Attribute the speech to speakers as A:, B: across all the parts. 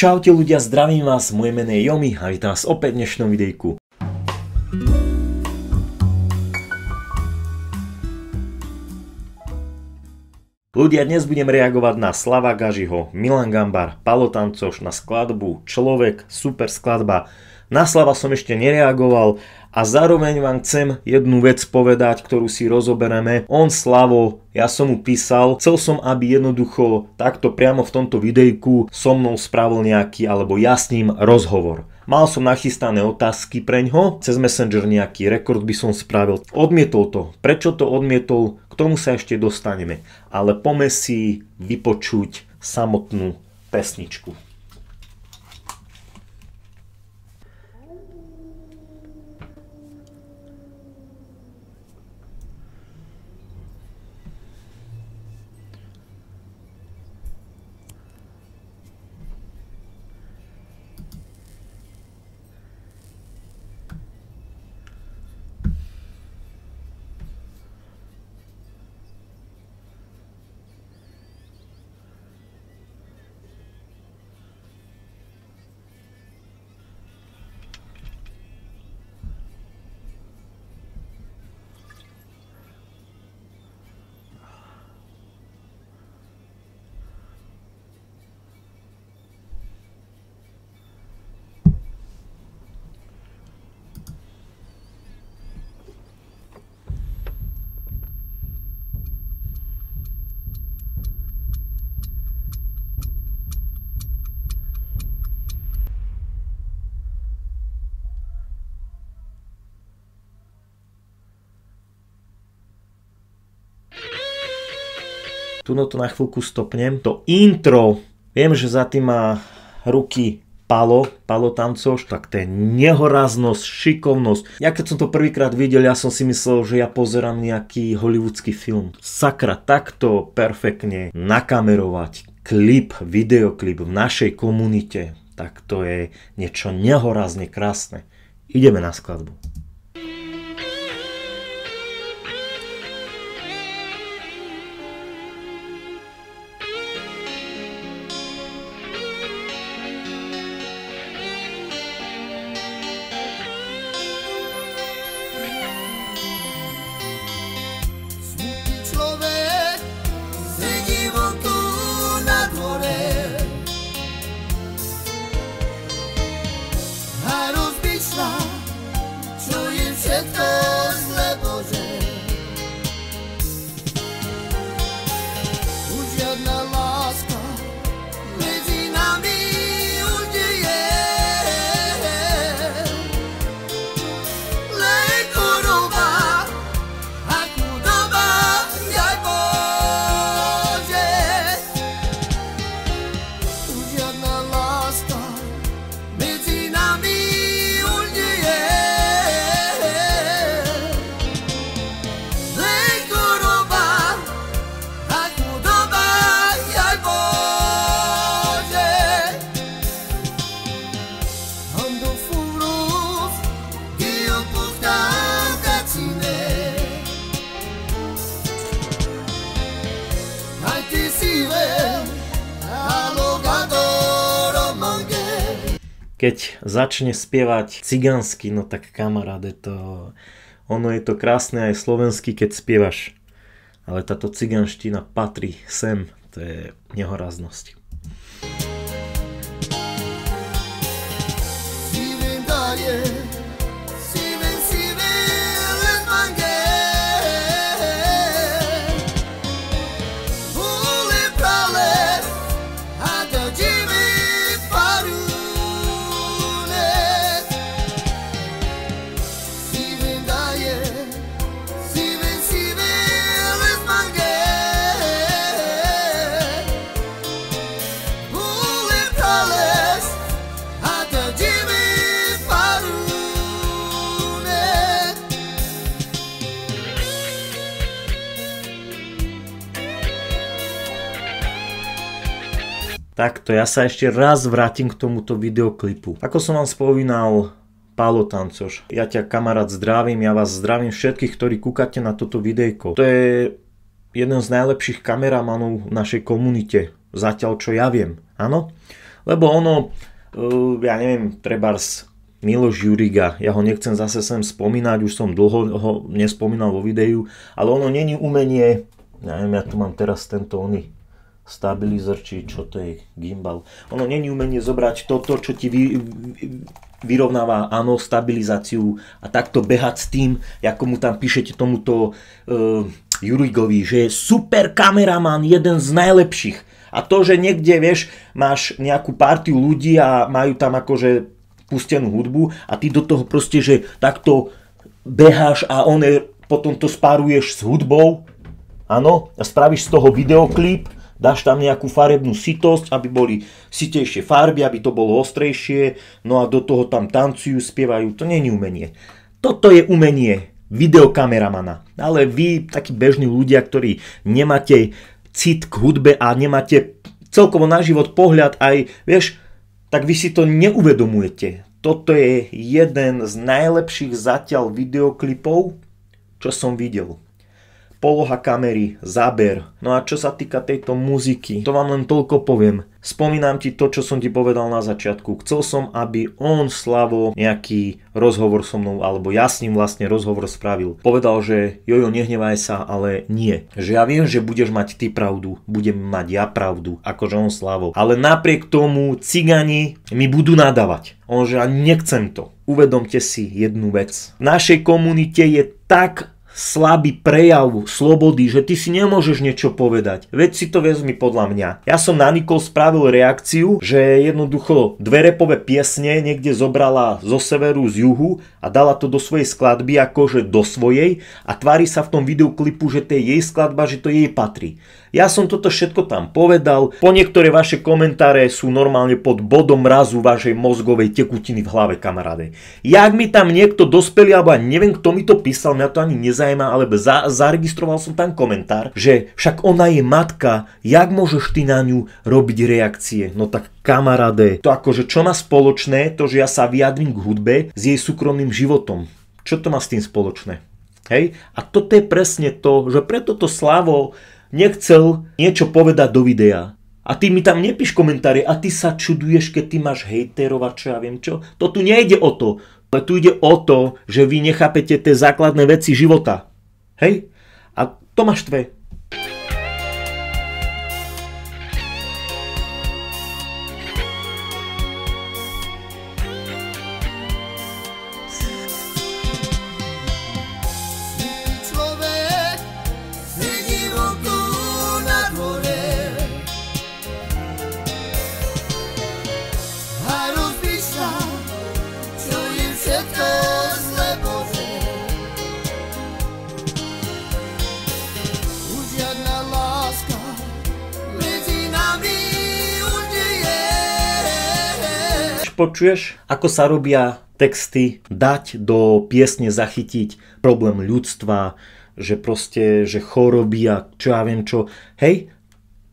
A: Čaute ľudia, zdravím vás, moje meno je Jomi a vítam vás opäť v dnešnom videjku. Ľudia, dnes budem reagovať na Slava Gažiho, Milan Gambar, Palo Tancoš, na skladbu Človek, super skladba. Na Slava som ešte nereagoval a zároveň vám chcem jednu vec povedať, ktorú si rozobereme. On Slavo, ja som mu písal, chcel som, aby jednoducho takto priamo v tomto videjku so mnou spravil nejaký, alebo ja s ním rozhovor. Mal som nachystané otázky preňho, cez Messenger nejaký rekord by som spravil. Odmietol to. Prečo to odmietol? K tomu sa ešte dostaneme. Ale pome si vypočuť samotnú pesničku. Tuno to na chvíľku stopnem. To intro, viem, že za tým má ruky Palo, Palo Tancoš, tak to je nehoraznosť, šikovnosť. Ja keď som to prvýkrát videl, ja som si myslel, že ja pozerám nejaký hollywoodský film. Sakra, takto perfektne nakamerovať klip, videoklip v našej komunite, tak to je niečo nehorazne krásne. Ideme na skladbu. Keď začne spievať cigánsky, no tak kamaráde, to, ono je to krásne aj slovensky, keď spievaš. Ale táto cigánština patrí sem, to je nehoraznosť. Yeah. Takto, ja sa ešte raz vrátim k tomuto videoklipu. Ako som vám spomínal, Pálo Tancoš, ja ťa kamarát zdravím, ja vás zdravím všetkých, ktorí kúkate na toto videjko. To je jeden z najlepších kameramanov v našej komunite, zatiaľ čo ja viem, áno? Lebo ono, uh, ja neviem, trebárs Miloš Juriga, ja ho nechcem zase sem spomínať, už som dlho ho nespomínal vo videu, ale ono není umenie, neviem, ja tu mám teraz tento oný stabilizer, či čo to je, gimbal. Ono není umenie zobrať toto, čo ti vy, vyrovnáva, áno, stabilizáciu a takto behať s tým, ako mu tam píšete tomuto uh, Jurigovi, že je super kameraman, jeden z najlepších. A to, že niekde, vieš, máš nejakú partiu ľudí a majú tam akože pustenú hudbu a ty do toho proste, že takto beháš a on je, potom to spáruješ s hudbou, áno, a spravíš z toho videoklip, dáš tam nejakú farebnú sitosť, aby boli sitejšie farby, aby to bolo ostrejšie, no a do toho tam tancujú, spievajú, to není umenie. Toto je umenie videokameramana. Ale vy, takí bežní ľudia, ktorí nemáte cit k hudbe a nemáte celkovo na život pohľad aj, vieš, tak vy si to neuvedomujete. Toto je jeden z najlepších zatiaľ videoklipov, čo som videl poloha kamery, záber. No a čo sa týka tejto muziky, to vám len toľko poviem. Spomínam ti to, čo som ti povedal na začiatku. Chcel som, aby on, Slavo, nejaký rozhovor so mnou, alebo ja s ním vlastne rozhovor spravil. Povedal, že jojo, nehnevaj sa, ale nie. Že ja viem, že budeš mať ty pravdu, budem mať ja pravdu, akože on Slavo. Ale napriek tomu cigani mi budú nadávať. On že ja nechcem to. Uvedomte si jednu vec. V našej komunite je tak slabý prejav slobody, že ty si nemôžeš niečo povedať. Veď si to vezmi podľa mňa. Ja som na Nikol spravil reakciu, že jednoducho dve repové piesne niekde zobrala zo severu, z juhu a dala to do svojej skladby akože do svojej a tvári sa v tom videoklipu, že to je jej skladba, že to jej patrí. Ja som toto všetko tam povedal. Po niektoré vaše komentáre sú normálne pod bodom mrazu vašej mozgovej tekutiny v hlave, kamaráde. Jak mi tam niekto dospelý, alebo neviem, kto mi to písal, mňa to ani nezajíma, ale za, zaregistroval som tam komentár, že však ona je matka, jak môžeš ty na ňu robiť reakcie? No tak kamaráde, to akože čo má spoločné, to, že ja sa vyjadrím k hudbe s jej súkromným životom. Čo to má s tým spoločné? Hej? A toto je presne to, že preto to Slavo nechcel niečo povedať do videa. A ty mi tam nepíš komentáre a ty sa čuduješ, keď ty máš hejterov čo ja viem čo. To tu nejde o to. Ale tu ide o to, že vy nechápete tie základné veci života. Hej? A to máš tve. Počuješ, ako sa robia texty, dať do piesne zachytiť problém ľudstva, že proste, že choroby a čo ja viem čo. Hej,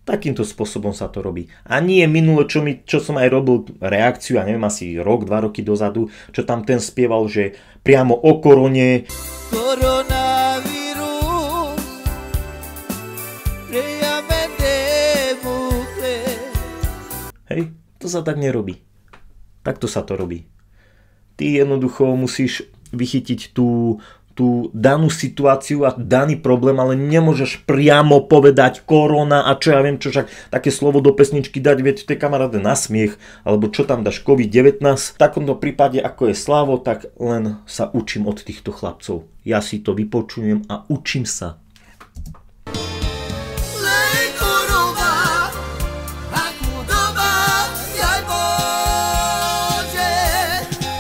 A: takýmto spôsobom sa to robí. A nie minule, čo, mi, čo som aj robil reakciu, ja neviem, asi rok, dva roky dozadu, čo tam ten spieval, že priamo o korone. Hej, to sa tak nerobí. Takto sa to robí. Ty jednoducho musíš vychytiť tú, tú danú situáciu a daný problém, ale nemôžeš priamo povedať korona a čo ja viem, čo však také slovo do pesničky dať, viete, tej kamaráde na smiech, alebo čo tam dáš COVID-19. V takomto prípade, ako je Slavo, tak len sa učím od týchto chlapcov. Ja si to vypočujem a učím sa.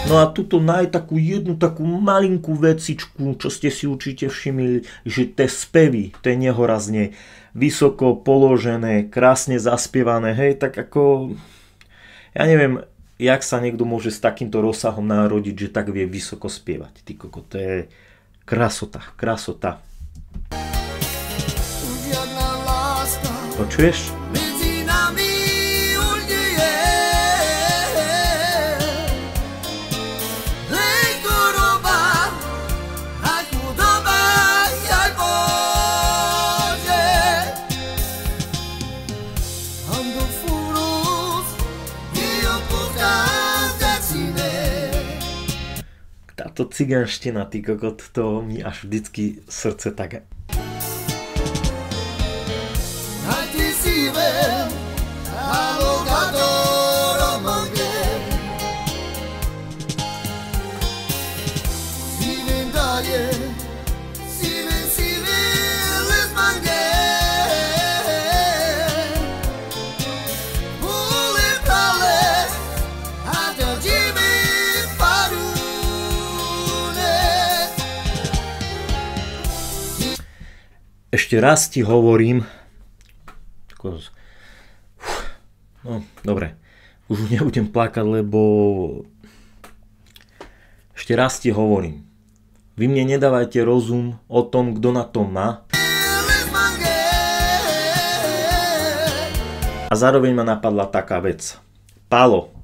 A: No a tuto naj takú jednu takú malinkú vecičku, čo ste si určite všimli, že tie spevy, to je nehorazne vysoko položené, krásne zaspievané, hej, tak ako, ja neviem, jak sa niekto môže s takýmto rozsahom narodiť, že tak vie vysoko spievať. Ty koko, to je krasota, krasota. Počuješ? Táto cigánština, ty kokot, to mi až vždycky srdce tak Ešte raz ti hovorím, no dobre, už nebudem plakať, lebo ešte raz ti hovorím, vy mne nedávajte rozum o tom, kto na tom má. A zároveň ma napadla taká vec. Pálo,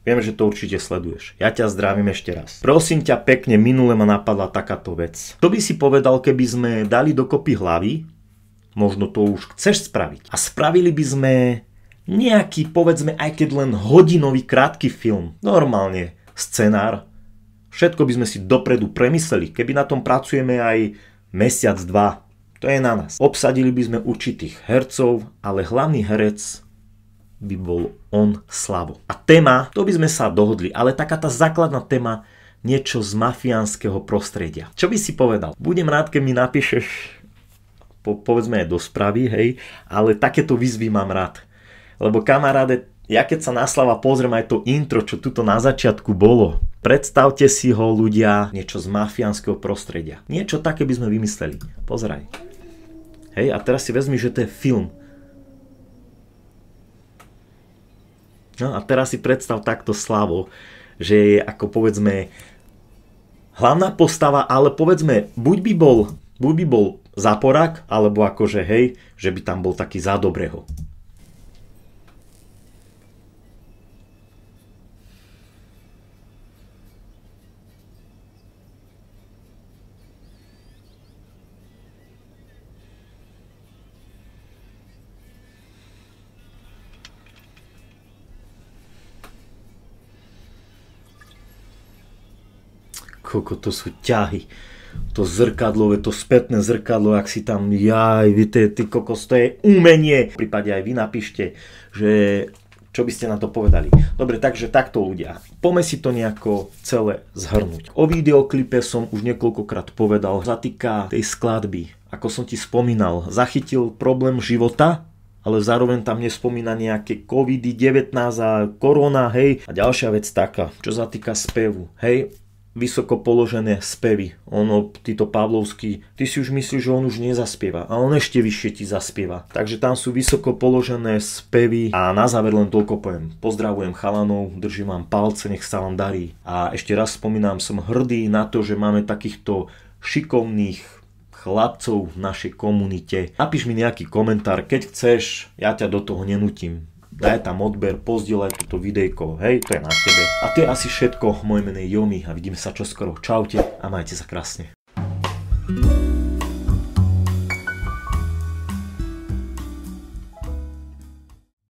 A: Viem, že to určite sleduješ. Ja ťa zdravím ešte raz. Prosím ťa pekne, minule ma napadla takáto vec. To by si povedal, keby sme dali dokopy hlavy, možno to už chceš spraviť, a spravili by sme nejaký, povedzme, aj keď len hodinový krátky film, normálne scenár, všetko by sme si dopredu premysleli, keby na tom pracujeme aj mesiac, dva, to je na nás. Obsadili by sme určitých hercov, ale hlavný herec by bol on Slavo. A téma, to by sme sa dohodli, ale taká tá základná téma, niečo z mafiánskeho prostredia. Čo by si povedal? Budem rád, keď mi napíšeš, po, povedzme aj do správy, hej, ale takéto výzvy mám rád. Lebo kamaráde, ja keď sa na Slava pozriem aj to intro, čo tuto na začiatku bolo, predstavte si ho ľudia, niečo z mafiánskeho prostredia. Niečo také by sme vymysleli. Pozeraj. Hej, a teraz si vezmi, že to je film. No a teraz si predstav takto Slavo, že je ako povedzme hlavná postava, ale povedzme buď by bol, buď by bol záporák, alebo akože hej, že by tam bol taký za dobrého. Koko, to sú ťahy. To zrkadlové, to spätné zrkadlo, ak si tam, jaj, víte, ty kokos, to je umenie. V prípade aj vy napíšte, že čo by ste na to povedali. Dobre, takže takto ľudia. Poďme si to nejako celé zhrnúť. O videoklipe som už niekoľkokrát povedal, zatýka tej skladby, ako som ti spomínal, zachytil problém života, ale zároveň tam nespomína nejaké COVID-19 a korona, hej. A ďalšia vec taká, čo zatýka spevu, hej vysoko položené spevy. Ono, títo Pavlovský, ty si už myslíš, že on už nezaspieva a on ešte vyššie ti zaspieva. Takže tam sú vysoko položené spevy a na záver len toľko poviem. Pozdravujem chalanov, držím vám palce, nech sa vám darí. A ešte raz spomínam, som hrdý na to, že máme takýchto šikovných chlapcov v našej komunite. Napíš mi nejaký komentár, keď chceš, ja ťa do toho nenutím daj tam odber, pozdieľaj toto videjko, hej, to je na tebe. A to je asi všetko, moje meno je Jomi a vidíme sa čoskoro. Čaute a majte sa krásne. thank you